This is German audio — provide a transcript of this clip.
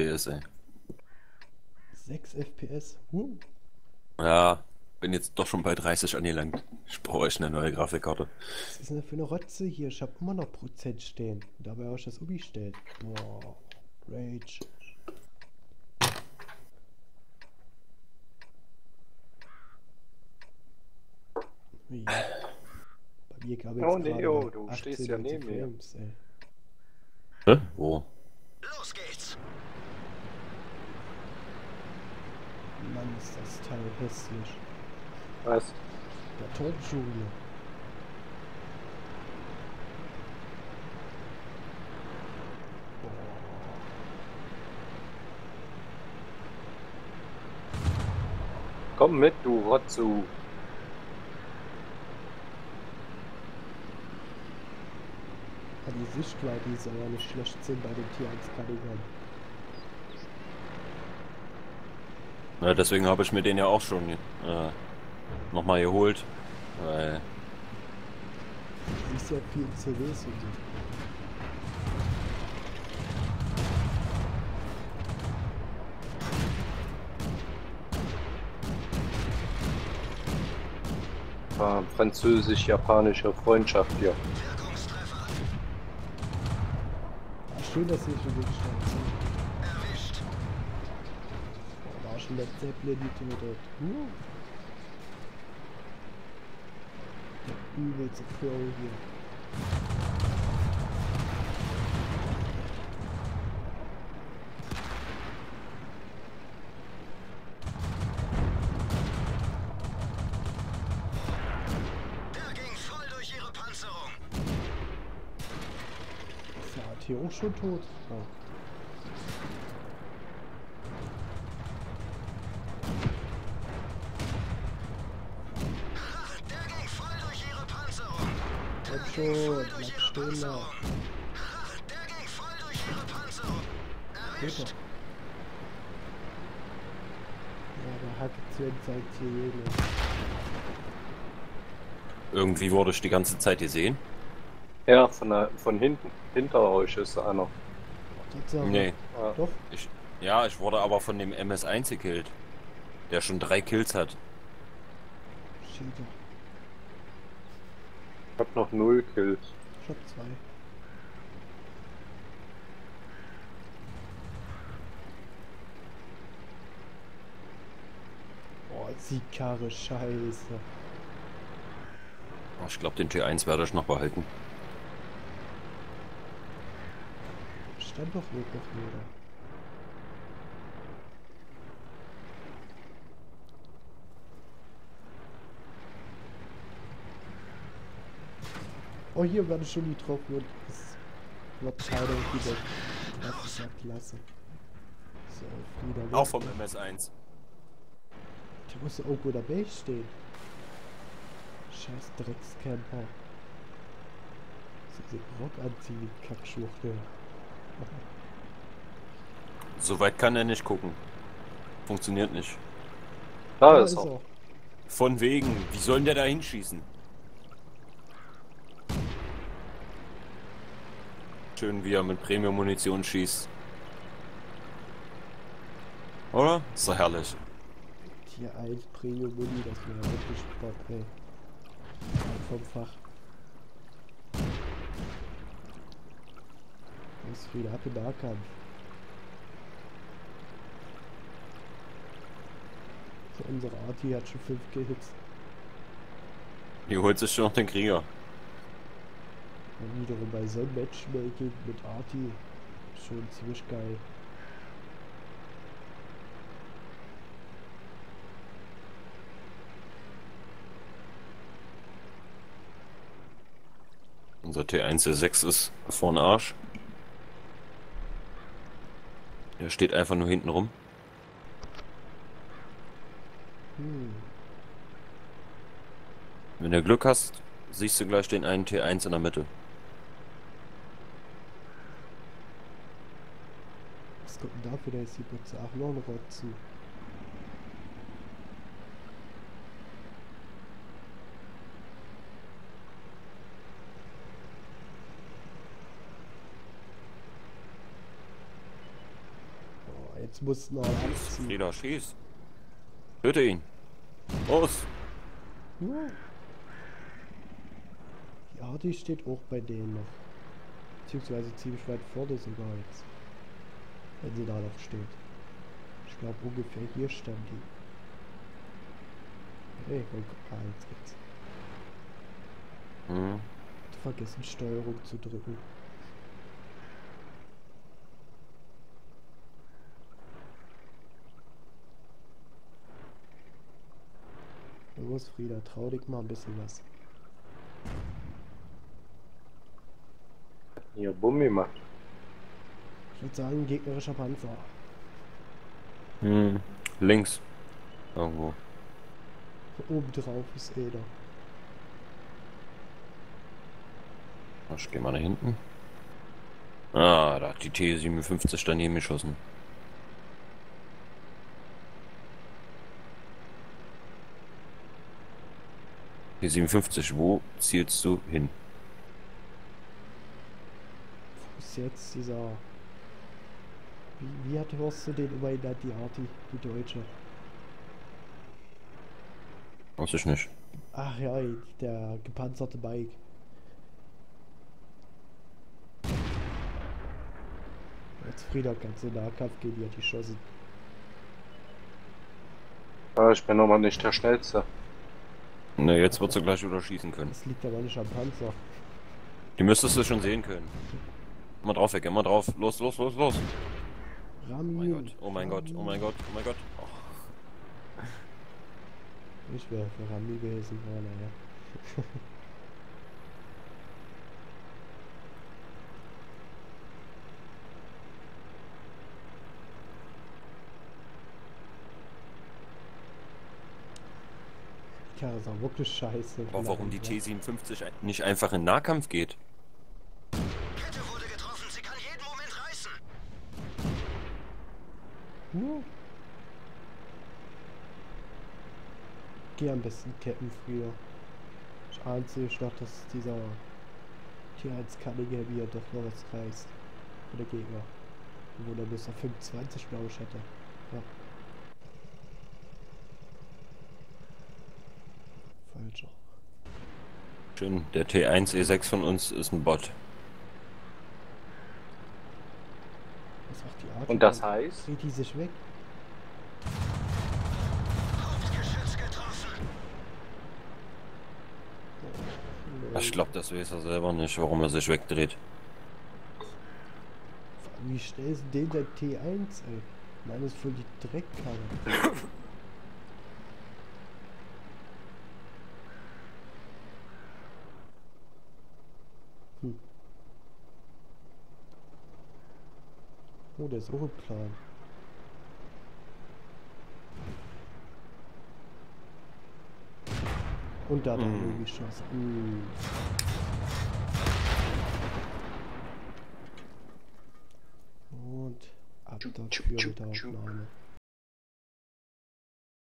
FPS, ey. 6 FPS. Uh. Ja, bin jetzt doch schon bei 30 angelangt. Ich brauche echt eine neue Grafikkarte. Was ist denn für eine Rotze hier? Ich habe immer noch Prozent stehen. Dabei habe ich das umgestellt. Boah. Rage. Wie? Bei mir gab Oh, gerade oh, du 18 stehst ja neben mir. Frames. Hä? Wo? Mann, ist das Teil hässlich. Was? Der Turmschule. Komm mit, du Rotzu. Ja, die Sichtweite ist aber nicht schlecht sind bei den T1-Kategorien. Ja, deswegen habe ich mir den ja auch schon äh, nochmal geholt. Weil, Du siehst ja viel CDs und so. Ah, Französisch-japanische Freundschaft hier. Schön, dass ihr schon gestanden sind. Erwischt. Boah, war schon Led Zeppelin. Uh. Der übelste Pro hier. Der ging voll durch ihre Panzerung. Ist der AT auch schon tot? Oh. Voll schon, bleib stehen da. Der ging voll durch ihre Panzerung. Erwischt. Ja, der hat zeigt hier jeden. irgendwie wurde ich die ganze Zeit gesehen. Ja, von, der, von hinten. Hinter euch ist einer. Tatsache. Nee. Ja. Doch, Ich, ja, ich wurde aber von dem MS1 gekillt. Der schon drei Kills hat. Cheater. Ich hab noch null Kills. Ich hab zwei. Boah, die Karre, scheiße. Ich glaube, den T1 werde ich noch behalten. Stand doch wohl noch jeder. Oh, hier werden schon die und es wird keiner wieder. Das ist ja klasse. So, Frieda. Auch vom MS1. Der muss ja irgendwo dabei stehen. Scheiß Dreckscamper. So den Rock anziehen, Kackschwuchtel. So weit kann er nicht gucken. Funktioniert nicht. Da Da ist er. Von wegen, wie sollen der da hinschießen? Schön, wie er mit Premium-Munition schießt. Oder? Ist doch herrlich. Tier 1 Premium Muni, das wäre wirklich Bock, ey. Vom Fach. Was viele ab im Nahkampf. So, unsere Arti hat schon 5 Kills. Die holt sich schon noch den Krieger. Und wiederum bei so einem Matchmaking mit Arti schon ziemlich geil. Unser T1 der 6 ist vorn Arsch. Der steht einfach nur hinten rum. Hm. Wenn du Glück hast, siehst du gleich den einen T1 in der Mitte. Denn dafür, da ist die Butze? Ach, noch ein Rotzen. jetzt musst du noch anziehen. Frieda, schieß. Töte ihn. Los. Ja. Die Arti steht auch bei denen noch. Beziehungsweise ziemlich weit vorne sogar jetzt. Wenn sie da noch steht. Ich glaube ungefähr hier stand die. Hey, guck mal, jetzt geht's. Hm. Vergessen Steuerung zu drücken. Los, Frieda, trau dich mal ein bisschen was. Hier, Bummi macht. Ich würde sagen, gegnerischer Panzer. Hm. Links. Irgendwo. Oben drauf ist Eder. Ich geh mal nach hinten. Ah, da hat die T57 daneben geschossen. T57, wo zielst du hin? Wo ist jetzt dieser... Wie, wie hat hörst du den immer in der die Arti, die Deutsche? Weiß ich nicht. Ach ja, der gepanzerte Bike. Jetzt Frieda kannst du in Nahkampf gehen, die hat die geschossen. Ah, ich bin aber nicht der Schnellste. Na, jetzt wird sie gleich wieder schießen können. Das liegt aber nicht am Panzer. Die müsstest du schon sehen können. Immer drauf weg, immer drauf. Los, los, los, los. Ramin. Oh mein Gott, oh mein Gott, oh mein Gott, oh mein Gott. Oh. Ich wäre für Rami gewesen, aber naja. Die Karre ist auch wirklich scheiße. Aber warum die T57 ein- nicht einfach in Nahkampf geht? Ja. Geh am besten Ketten früher. Ich ahnte ich noch, dass dieser T1-Kannige mir doch noch was reißt. Für der Gegner. Obwohl er bloß auf 25 glaube ich hatte. Ja. Falscher. Schön, der T1E6 von uns ist ein Bot. Macht die Art? Und das heißt? Dreht die sich weg? Hauptgeschütz getroffen. Ich glaube, das weiß er selber nicht, warum er sich wegdreht. Wie schnell ist denn der T1, ey? Nein, das ist voll die Dreckkarre. Hm. Oh, der ist auch im Plan. Und da hat er Mm. irgendwie geschossen. Mm. Und ab dafür mit der. Aufnahme.